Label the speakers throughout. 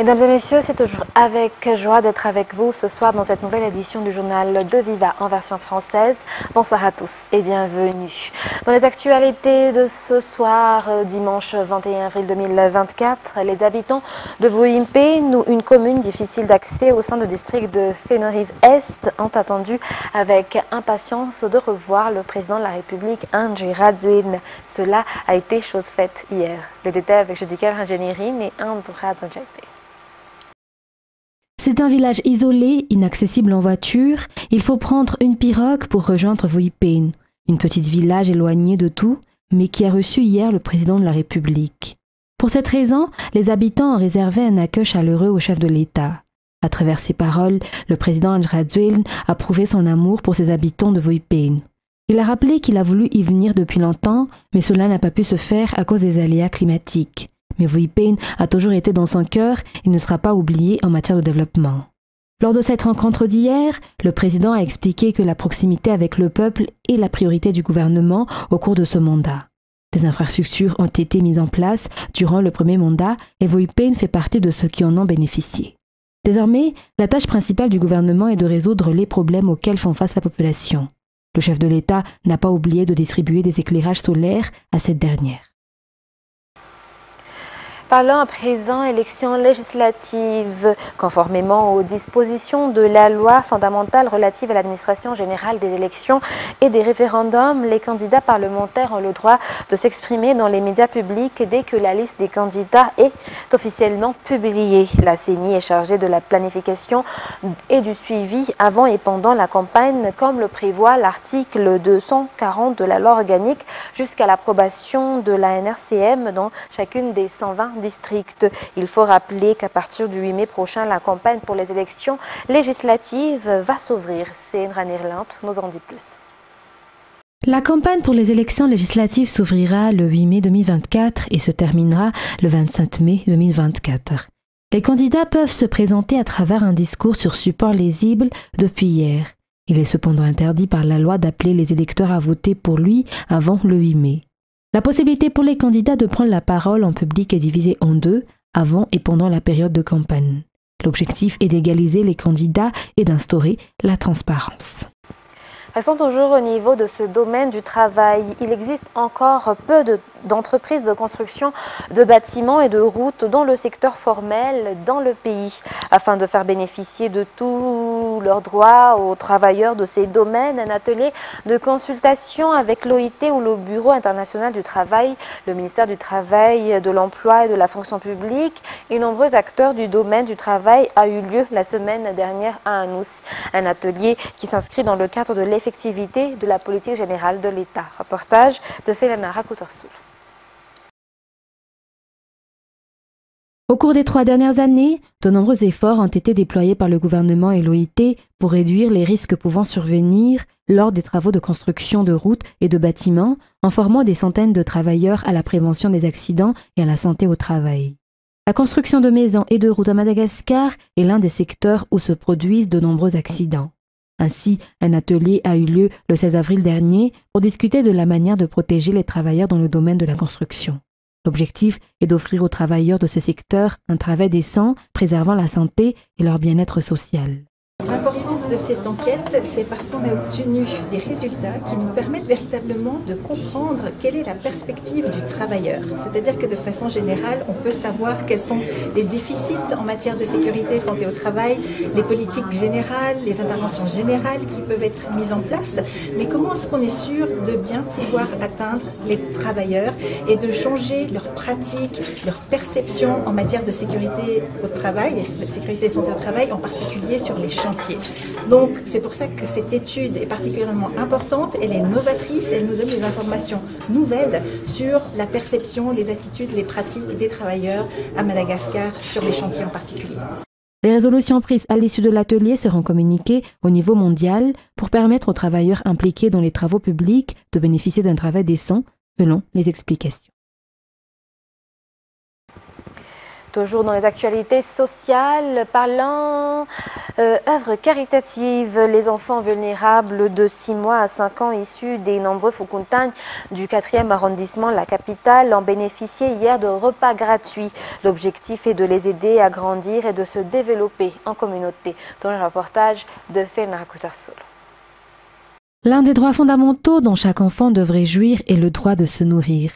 Speaker 1: Mesdames et messieurs, c'est toujours avec joie d'être avec vous ce soir dans cette nouvelle édition du journal De Viva en version française. Bonsoir à tous et bienvenue. Dans les actualités de ce soir, euh, dimanche 21 avril 2024, les habitants de Vouimpe, une commune difficile d'accès au sein du district de Fénorive-Est, ont attendu avec impatience de revoir le président de la République, André Radzouin. Cela a été chose faite hier. Les détails avec Judika Ranjanirine et André Radzouin.
Speaker 2: C'est un village isolé, inaccessible en voiture. Il faut prendre une pirogue pour rejoindre Vuipen, une petite village éloignée de tout, mais qui a reçu hier le président de la République. Pour cette raison, les habitants ont réservé un accueil chaleureux au chef de l'État. À travers ses paroles, le président Andrzej a prouvé son amour pour ses habitants de Vuipen. Il a rappelé qu'il a voulu y venir depuis longtemps, mais cela n'a pas pu se faire à cause des aléas climatiques mais Vuipen a toujours été dans son cœur et ne sera pas oublié en matière de développement. Lors de cette rencontre d'hier, le président a expliqué que la proximité avec le peuple est la priorité du gouvernement au cours de ce mandat. Des infrastructures ont été mises en place durant le premier mandat et Vuipen fait partie de ceux qui en ont bénéficié. Désormais, la tâche principale du gouvernement est de résoudre les problèmes auxquels font face la population. Le chef de l'État n'a pas oublié de distribuer des éclairages solaires à cette dernière.
Speaker 1: Parlons à présent élections législatives. Conformément aux dispositions de la loi fondamentale relative à l'administration générale des élections et des référendums, les candidats parlementaires ont le droit de s'exprimer dans les médias publics dès que la liste des candidats est officiellement publiée. La CENI est chargée de la planification et du suivi avant et pendant la campagne, comme le prévoit l'article 240 de la loi organique jusqu'à l'approbation de la NRCM dans chacune des 120 Il faut rappeler qu'à partir du 8 mai prochain, la campagne pour les élections législatives va s'ouvrir. C'est Irlande nous en dit plus.
Speaker 2: La campagne pour les élections législatives s'ouvrira le 8 mai 2024 et se terminera le 25 mai 2024. Les candidats peuvent se présenter à travers un discours sur support lisible depuis hier. Il est cependant interdit par la loi d'appeler les électeurs à voter pour lui avant le 8 mai. La possibilité pour les candidats de prendre la parole en public est divisée en deux, avant et pendant la période de campagne. L'objectif est d'égaliser les candidats et d'instaurer la transparence.
Speaker 1: Restons toujours au niveau de ce domaine du travail. Il existe encore peu d'entreprises de, construction de bâtiments et de routes dans le secteur formel dans le pays. Afin de faire bénéficier de tous leurs droits aux travailleurs de ces domaines, un atelier de consultation avec l'OIT ou le Bureau international du travail, le ministère du Travail, de l'Emploi et de la fonction publique et nombreux acteurs du domaine du travail a eu lieu la semaine dernière à Anous. Un atelier qui s'inscrit dans le cadre de l'effectivité de la politique générale de l'État. Reportage de Felanara Coutersoul.
Speaker 2: Au cours des trois dernières années, de nombreux efforts ont été déployés par le gouvernement et l'OIT pour réduire les risques pouvant survenir lors des travaux de construction de routes et de bâtiments en formant des centaines de travailleurs à la prévention des accidents et à la santé au travail. La construction de maisons et de routes à Madagascar est l'un des secteurs où se produisent de nombreux accidents. Ainsi, un atelier a eu lieu le 16 avril dernier pour discuter de la manière de protéger les travailleurs dans le domaine de la construction. L'objectif est d'offrir aux travailleurs de ce secteur un travail décent, préservant la santé et leur bien-être social.
Speaker 3: L'importance de cette enquête, c'est parce qu'on a obtenu des résultats qui nous permettent véritablement de comprendre quelle est la perspective du travailleur. C'est-à-dire que de façon générale, on peut savoir quels sont les déficits en matière de sécurité santé au travail, les politiques générales, les interventions générales qui peuvent être mises en place, mais comment est-ce qu'on est sûr de bien pouvoir atteindre les travailleurs et de changer leurs pratiques, leur perception en matière de sécurité au travail et sécurité et santé au travail, en particulier sur les champs donc c'est pour ça que cette étude est particulièrement importante, elle est novatrice, elle nous donne des informations nouvelles sur la perception, les attitudes, les pratiques des travailleurs à Madagascar sur les chantiers en particulier.
Speaker 2: Les résolutions prises à l'issue de l'atelier seront communiquées au niveau mondial pour permettre aux travailleurs impliqués dans les travaux publics de bénéficier d'un travail décent selon les explications.
Speaker 1: Toujours dans les actualités sociales, parlant euh, œuvres caritatives, les enfants vulnérables de 6 mois à 5 ans issus des nombreux Foucontagnes du 4e arrondissement, la capitale, ont bénéficié hier de repas gratuits. L'objectif est de les aider à grandir et de se développer en communauté. Dans le reportage de Fenra Solo.
Speaker 2: L'un des droits fondamentaux dont chaque enfant devrait jouir est le droit de se nourrir.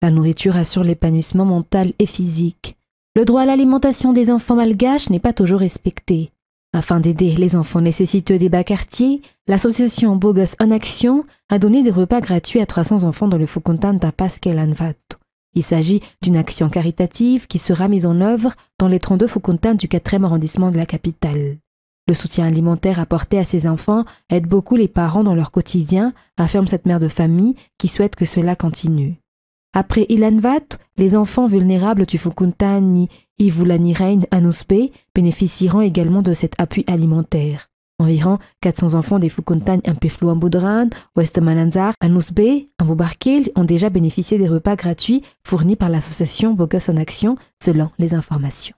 Speaker 2: La nourriture assure l'épanouissement mental et physique. Le droit à l'alimentation des enfants malgaches n'est pas toujours respecté. Afin d'aider les enfants nécessiteux des bas quartiers, l'association Bogus en Action a donné des repas gratuits à 300 enfants dans le Fukuntan Tapas Kelanvato. Il s'agit d'une action caritative qui sera mise en œuvre dans les 32 Fukuntans du 4e arrondissement de la capitale. Le soutien alimentaire apporté à ces enfants aide beaucoup les parents dans leur quotidien, affirme cette mère de famille qui souhaite que cela continue. Après Ilanvat, les enfants vulnérables du Fukuntani Ivulanirein Anuspe bénéficieront également de cet appui alimentaire. Environ 400 enfants des Fukuntani Impeflu Ambudran, West Malanzar, Anusbe, Ambubarkil ont déjà bénéficié des repas gratuits fournis par l'association Bogus en Action, selon les informations.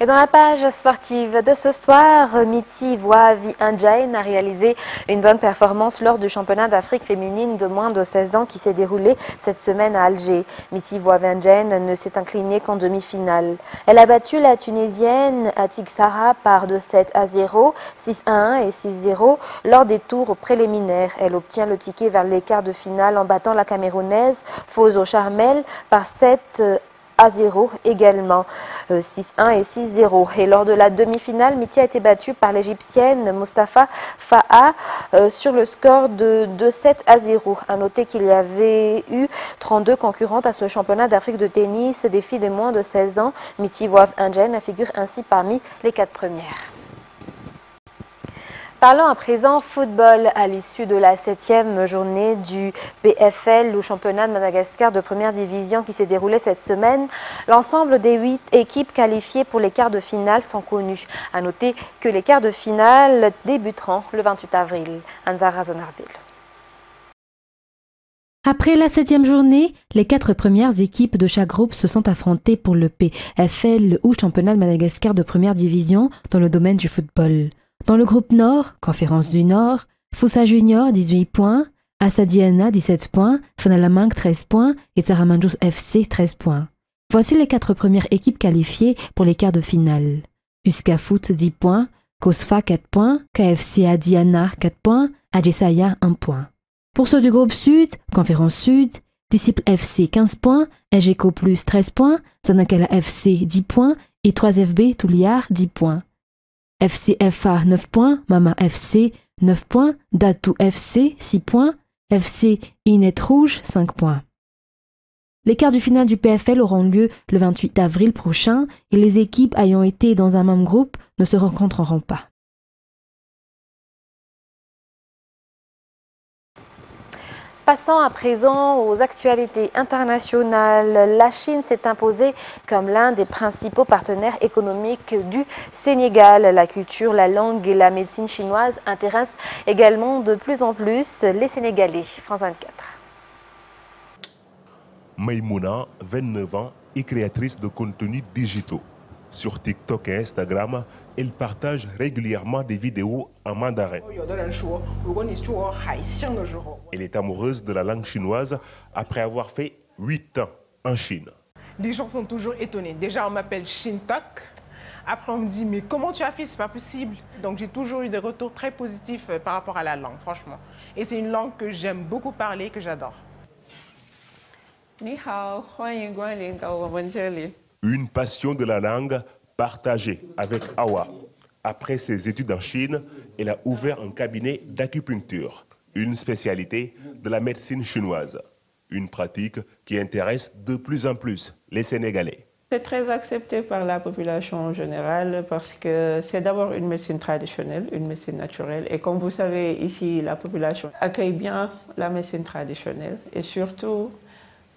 Speaker 1: Et dans la page sportive de ce soir, Miti Voavi Indjain a réalisé une bonne performance lors du championnat d'Afrique féminine de moins de 16 ans qui s'est déroulé cette semaine à Alger. Miti Voavi ne s'est inclinée qu'en demi-finale. Elle a battu la Tunisienne Atik Sara par 2-7 à 0, 6 1 et 6-0 lors des tours préliminaires. Elle obtient le ticket vers les quarts de finale en battant la Camerounaise Fozo Charmel par 7 à 0 également, 6-1 euh, et 6-0. Et lors de la demi-finale, Miti a été battue par l'Égyptienne Mustafa Fa'a euh, sur le score de 2-7 à 0. À noter qu'il y avait eu 32 concurrentes à ce championnat d'Afrique de tennis des filles de moins de 16 ans. Miti Wav Ingen figure ainsi parmi les quatre premières. Parlons à présent football à l'issue de la septième journée du PFL, le championnat de Madagascar de première division qui s'est déroulé cette semaine. L'ensemble des huit équipes qualifiées pour les quarts de finale sont connues. À noter que les quarts de finale débuteront le 28 avril. Anzara Zonarville.
Speaker 2: Après la septième journée, les quatre premières équipes de chaque groupe se sont affrontées pour le PFL ou championnat de Madagascar de première division dans le domaine du football. Dans le groupe Nord, Conférence du Nord, Foussa Junior 18 points, Asadiana 17 points, Fanalamank 13 points et Tsaramandjous FC 13 points. Voici les quatre premières équipes qualifiées pour les quarts de finale. Uskafoot 10 points, Kosfa 4 points, KFC Adiana 4 points, Adjesaya 1 point. Pour ceux du groupe Sud, Conférence Sud, Disciple FC 15 points, Egeco Plus 13 points, Zanakala FC 10 points et 3FB Touliard 10 points. FCFA 9 points, Mama FC 9 points, Datou FC 6 points, FC Inet Rouge 5 points. Les quarts du final du PFL auront lieu le 28 avril prochain et les équipes ayant été dans un même groupe ne se rencontreront pas.
Speaker 1: Passons à présent aux actualités internationales. La Chine s'est imposée comme l'un des principaux partenaires économiques du Sénégal. La culture, la langue et la médecine chinoise intéressent également de plus en plus les Sénégalais. France 24.
Speaker 4: Maïmouna, 29 ans, est créatrice de contenus digitaux. Sur TikTok et Instagram, elle partage régulièrement des vidéos en mandarin. Elle est amoureuse de la langue chinoise après avoir fait 8 ans en Chine.
Speaker 5: Les gens sont toujours étonnés. Déjà, on m'appelle Shintok. Après, on me dit, mais comment tu as fait? C'est pas possible. Donc, j'ai toujours eu des retours très positifs euh, par rapport à la langue, franchement. Et c'est une langue que j'aime beaucoup parler, que j'adore.
Speaker 4: Une passion de la langue partagée avec Awa. Après ses études en Chine, elle a ouvert un cabinet d'acupuncture, une spécialité de la médecine chinoise, une pratique qui intéresse de plus en plus les Sénégalais.
Speaker 6: C'est très accepté par la population en général parce que c'est d'abord une médecine traditionnelle, une médecine naturelle. Et comme vous savez, ici, la population accueille bien la médecine traditionnelle et surtout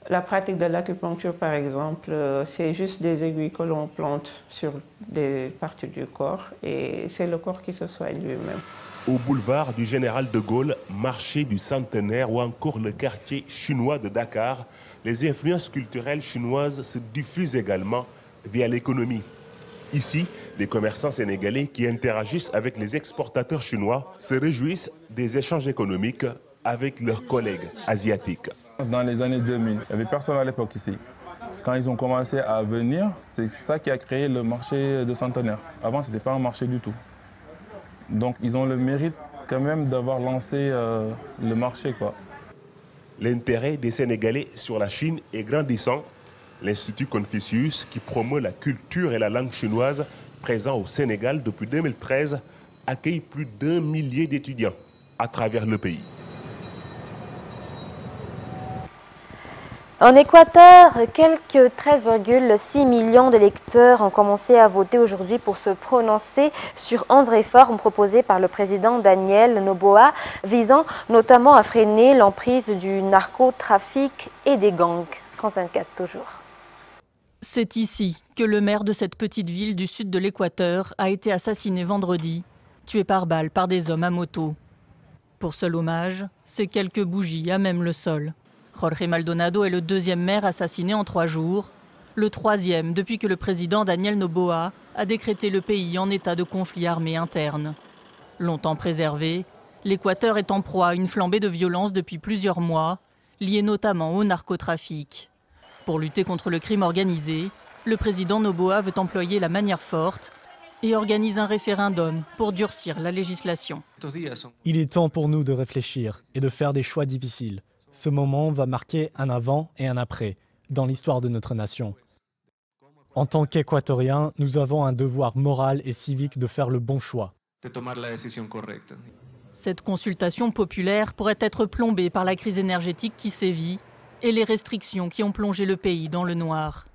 Speaker 6: La pratique de l'acupuncture, par exemple, euh, c'est juste des aiguilles que l'on plante sur des parties du corps et c'est le corps qui se soigne lui-même.
Speaker 4: Au boulevard du Général de Gaulle, marché du Centenaire ou encore le quartier chinois de Dakar, les influences culturelles chinoises se diffusent également via l'économie. Ici, les commerçants sénégalais qui interagissent avec les exportateurs chinois se réjouissent des échanges économiques avec leurs collègues asiatiques.
Speaker 7: Dans les années 2000, il n'y avait personne à l'époque ici. Quand ils ont commencé à venir, c'est ça qui a créé le marché de centenaire. Avant, ce n'était pas un marché du tout. Donc, ils ont le mérite quand même d'avoir lancé euh, le marché.
Speaker 4: L'intérêt des Sénégalais sur la Chine est grandissant l'Institut Confucius, qui promeut la culture et la langue chinoise, présent au Sénégal depuis 2013, accueille plus d'un millier d'étudiants à travers le pays.
Speaker 1: En Équateur, quelques 13,6 millions d'électeurs ont commencé à voter aujourd'hui pour se prononcer sur 11 réformes proposées par le président Daniel Noboa, visant notamment à freiner l'emprise du narcotrafic et des gangs. France 24 toujours.
Speaker 8: C'est ici que le maire de cette petite ville du sud de l'Équateur a été assassiné vendredi, tué par balle par des hommes à moto. Pour seul hommage, ces quelques bougies à même le sol. Jorge Maldonado est le deuxième maire assassiné en trois jours, le troisième depuis que le président Daniel Noboa a décrété le pays en état de conflit armé interne. Longtemps préservé, l'Équateur est en proie à une flambée de violence depuis plusieurs mois, liée notamment au narcotrafic. Pour lutter contre le crime organisé, le président Noboa veut employer la manière forte et organise un référendum pour durcir la législation.
Speaker 9: Il est temps pour nous de réfléchir et de faire des choix difficiles. Ce moment va marquer un avant et un après dans l'histoire de notre nation. En tant qu'Équatoriens, nous avons un devoir moral et civique de faire le bon choix.
Speaker 8: Cette consultation populaire pourrait être plombée par la crise énergétique qui sévit et les restrictions qui ont plongé le pays dans le noir.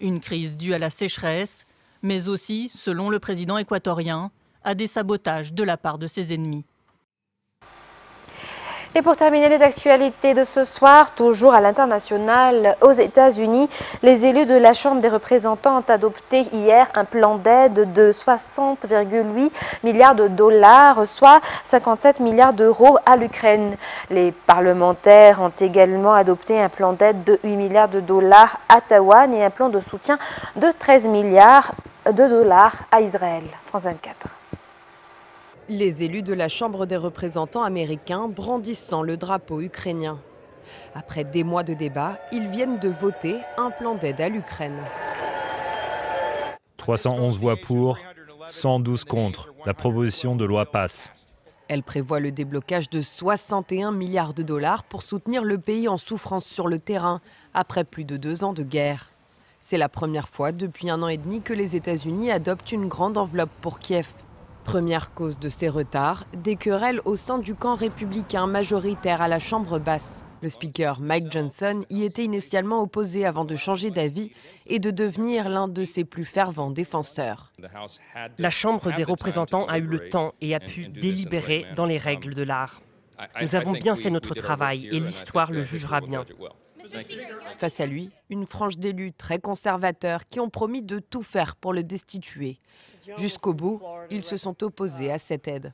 Speaker 8: Une crise due à la sécheresse, mais aussi, selon le président équatorien, à des sabotages de la part de ses ennemis.
Speaker 1: Et pour terminer les actualités de ce soir, toujours à l'international, aux États-Unis, les élus de la Chambre des représentants ont adopté hier un plan d'aide de 60,8 milliards de dollars, soit 57 milliards d'euros à l'Ukraine. Les parlementaires ont également adopté un plan d'aide de 8 milliards de dollars à Taïwan et un plan de soutien de 13 milliards de dollars à Israël. France 24.
Speaker 10: Les élus de la Chambre des représentants américains brandissant le drapeau ukrainien. Après des mois de débat, ils viennent de voter un plan d'aide à l'Ukraine.
Speaker 11: 311 voix pour, 112 contre. La proposition de loi passe.
Speaker 10: Elle prévoit le déblocage de 61 milliards de dollars pour soutenir le pays en souffrance sur le terrain après plus de deux ans de guerre. C'est la première fois depuis un an et demi que les États-Unis adoptent une grande enveloppe pour Kiev. Première cause de ces retards, des querelles au sein du camp républicain majoritaire à la Chambre basse. Le speaker Mike Johnson y était initialement opposé avant de changer d'avis et de devenir l'un de ses plus fervents défenseurs.
Speaker 12: La Chambre des représentants a eu le temps et a pu délibérer dans les règles de l'art. Nous avons bien fait notre travail et l'histoire le jugera bien.
Speaker 10: Face à lui, une frange d'élus très conservateurs qui ont promis de tout faire pour le destituer. Jusqu'au bout, ils se sont opposés à cette aide.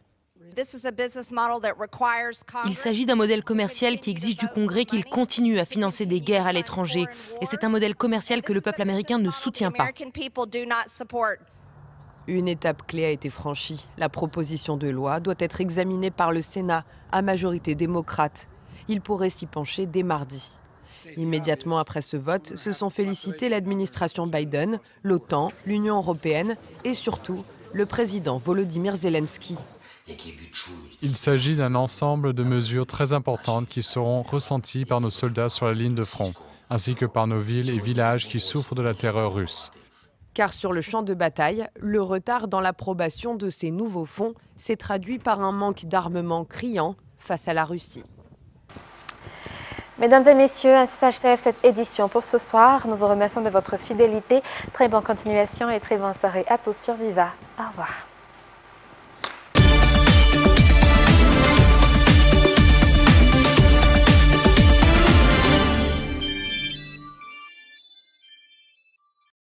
Speaker 13: Il s'agit d'un modèle commercial qui exige du Congrès qu'il continue à financer des guerres à l'étranger. Et c'est un modèle commercial que le peuple américain ne soutient pas.
Speaker 10: Une étape clé a été franchie. La proposition de loi doit être examinée par le Sénat à majorité démocrate. Il pourrait s'y pencher dès mardi. Immédiatement après ce vote, se sont félicités l'administration Biden, l'OTAN, l'Union européenne et surtout le président Volodymyr Zelensky.
Speaker 14: Il s'agit d'un ensemble de mesures très importantes qui seront ressenties par nos soldats sur la ligne de front, ainsi que par nos villes et villages qui souffrent de la terreur russe.
Speaker 10: Car sur le champ de bataille, le retard dans l'approbation de ces nouveaux fonds s'est traduit par un manque d'armement criant face à la Russie.
Speaker 1: Mesdames et messieurs, ainsi s'achève cette édition pour ce soir. Nous vous remercions de votre fidélité. Très bonne continuation et très bonne soirée à tous sur Viva. Au revoir.